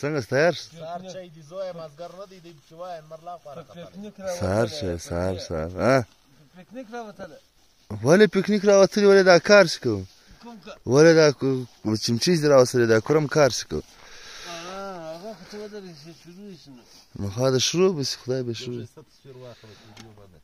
څنګه تیار شو سهار چای دی زوی مازګر نه دی دی چې وای مر لا خواره سهار چای سهار سهار ها پکنیک راوتل ولې پکنیک راوتل ولې دا کار شکو ولې دا چمچی دی راوسره دا کرم کار شکو مخا د شروع بس خدای به شروع